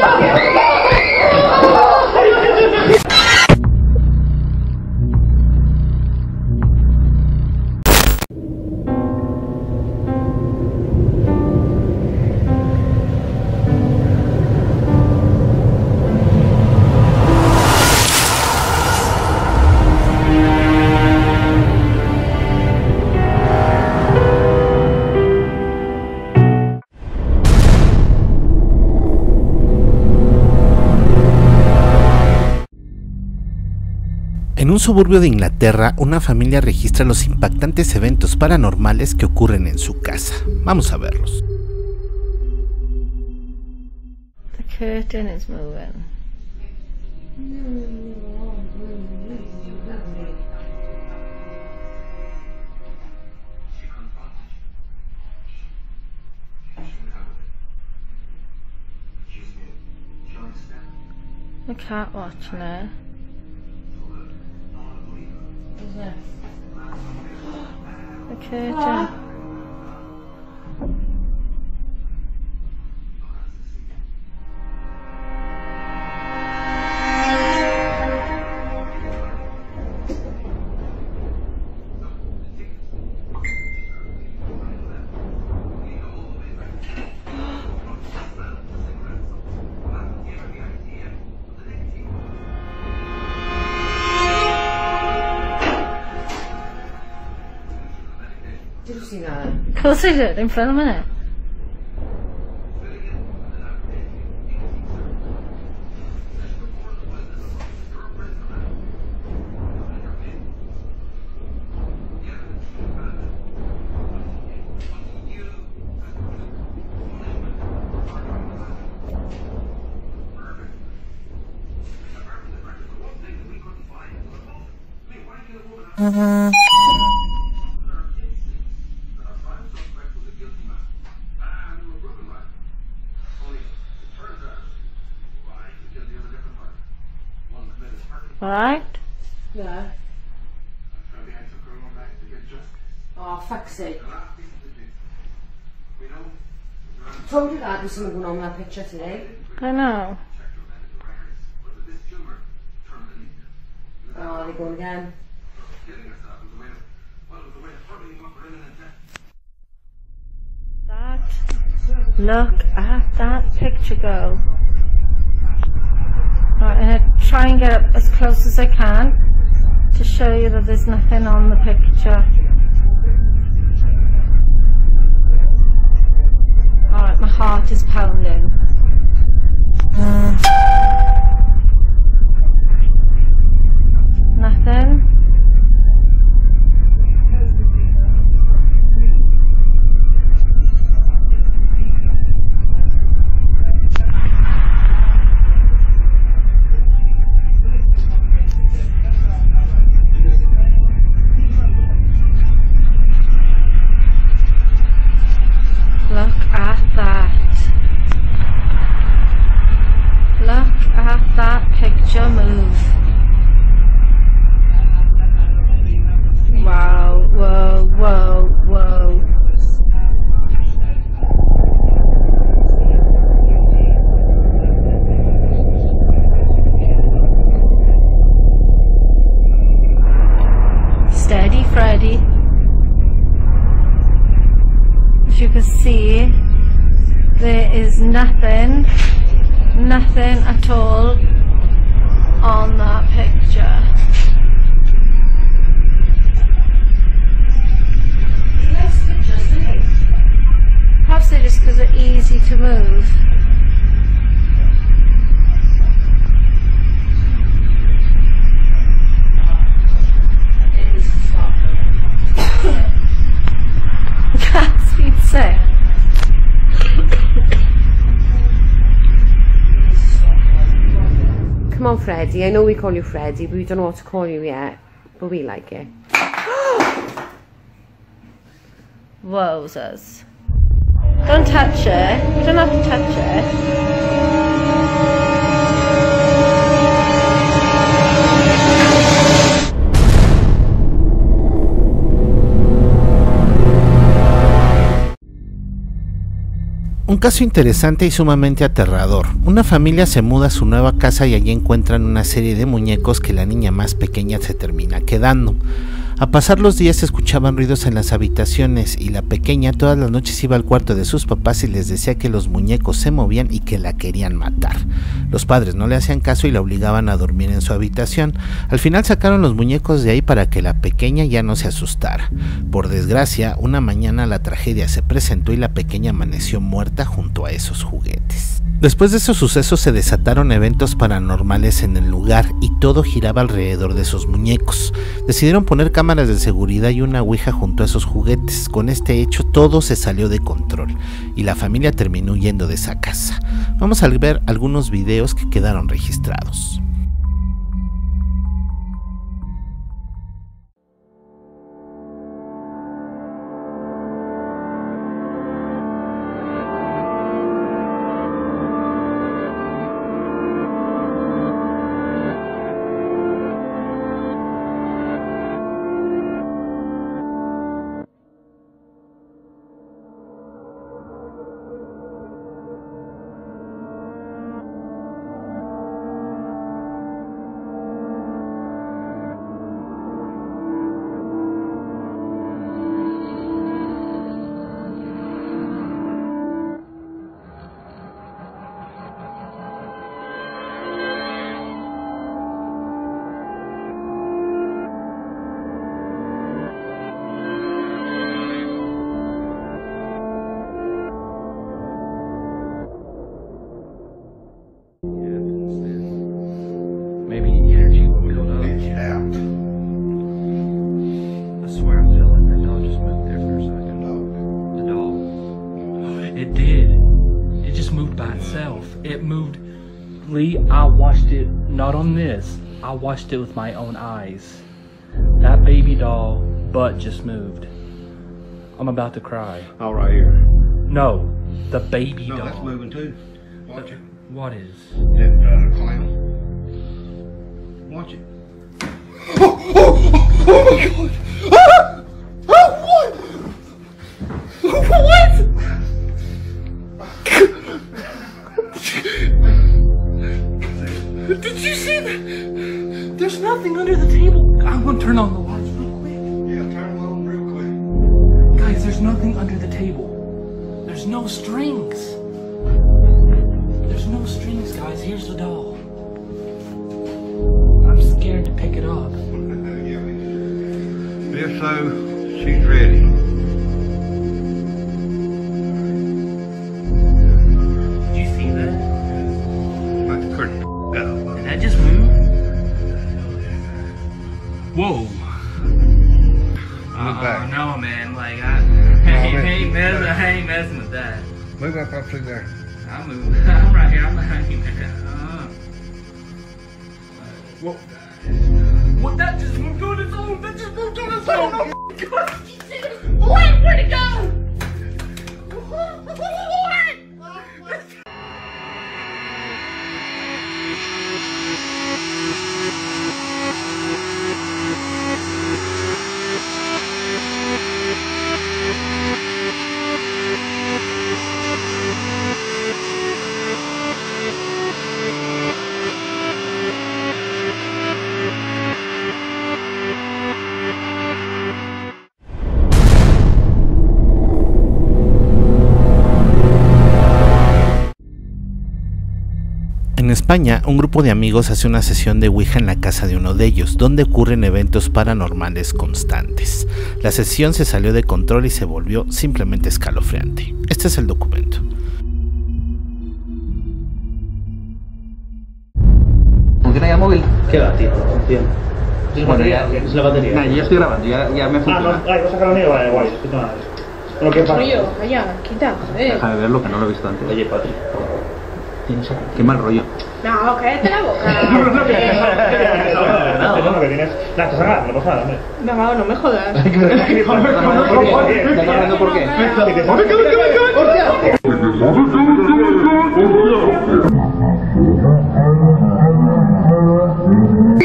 Un suburbio de Inglaterra, una familia registra los impactantes eventos paranormales que ocurren en su casa. Vamos a verlos. Okay, Jen. Close to it? In front of minute. Mm-hmm. Alright? Yeah. Oh, fuck's sake. Told you that was something going on in that picture today. I know. Oh, they're going again. That, look at that picture go. Right, I'm going to try and get up as close as I can to show you that there's nothing on the picture. Alright, my heart is pounding. See, there is nothing, nothing at all on that picture. Perhaps they're just because they're easy to move. come on, Freddie. I know we call you Freddie, but we don't know what to call you yet. But we like it. Roses. Don't touch it. You don't have to touch it. Un caso interesante y sumamente aterrador. Una familia se muda a su nueva casa y allí encuentran una serie de muñecos que la niña más pequeña se termina quedando. A pasar los días se escuchaban ruidos en las habitaciones y la pequeña todas las noches iba al cuarto de sus papás y les decía que los muñecos se movían y que la querían matar. Los padres no le hacían caso y la obligaban a dormir en su habitación. Al final sacaron los muñecos de ahí para que la pequeña ya no se asustara. Por desgracia, una mañana la tragedia se presentó y la pequeña amaneció muerta junto a esos juguetes. Después de esos sucesos se desataron eventos paranormales en el lugar y todo giraba alrededor de esos muñecos. Decidieron poner cámaras de seguridad y una ouija junto a esos juguetes. Con este hecho todo se salió de control y la familia terminó huyendo de esa casa. Vamos a ver algunos videos que quedaron registrados. Lee, I watched it not on this. I watched it with my own eyes. That baby doll butt just moved. I'm about to cry. All right here. No, the baby No, doll. that's moving too. Watch it. What is? That uh, clown. Watch it. Did turn on the lights real quick. Yeah, turn it on real quick. Guys, there's nothing under the table. There's no strings. There's no strings, guys. Here's the doll. I'm scared to pick it up. yeah, if so, she's ready. Whoa. Uh, back. no, man. Like, I, ain't messing, I ain't messing with that. Move up up through there. I'm moving. I'm right here. I'm behind you, man. Uh. Whoa. What? That just moved on its own. That just moved on its own. Oh my god. What? Where'd it go? España, un grupo de amigos hace una sesión de Ouija en la casa de uno de ellos, donde ocurren eventos paranormales constantes. La sesión se salió de control y se volvió simplemente escalofriante. Este es el documento. ¿Funciona ya móvil? ¿Qué va, tío? Funciona. ¿Es Bueno, batería? ya- ¿Es la batería? Nah, yo estoy grabando, ya, ya me Ah, funciona. no, ay, vas a sacar la mía, vale, guay. Lo que pasa. Rollo, allá, quita, joder. Déjame verlo que no lo he visto antes. Oye, Patri. Qué mal rollo. No, cállate la boca. no, no, no, que tienes. No, no, no, No, no me jodas.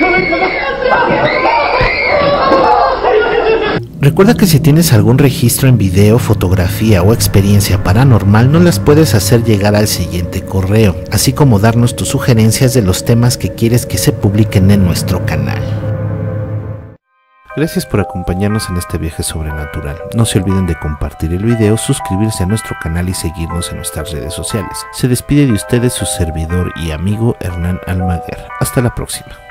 No me Recuerda que si tienes algún registro en video, fotografía o experiencia paranormal, no las puedes hacer llegar al siguiente correo, así como darnos tus sugerencias de los temas que quieres que se publiquen en nuestro canal. Gracias por acompañarnos en este viaje sobrenatural. No se olviden de compartir el video, suscribirse a nuestro canal y seguirnos en nuestras redes sociales. Se despide de ustedes su servidor y amigo Hernán Almaguer. Hasta la próxima.